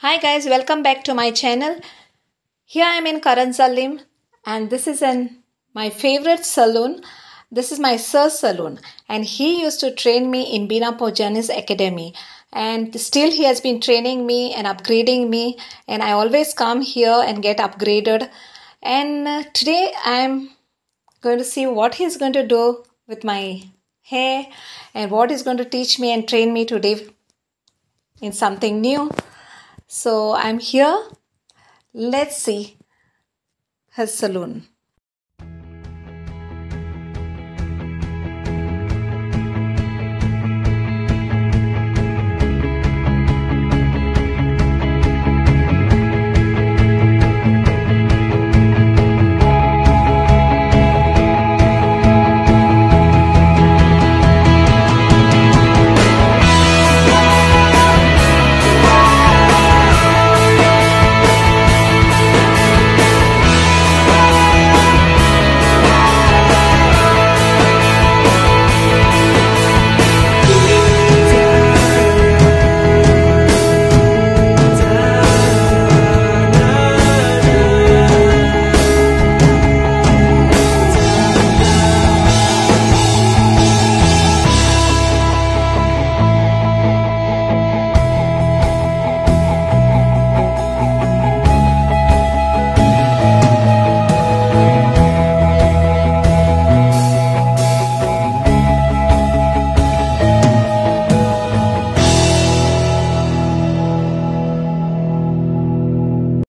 Hi guys, welcome back to my channel. Here I am in Caranzalem and this is an my favorite saloon. This is my sir's saloon and he used to train me in Bina Pojani's academy and still he has been training me and upgrading me and I always come here and get upgraded and uh, today I'm going to see what he's going to do with my hair and what he's going to teach me and train me today in something new. So I'm here. Let's see his saloon.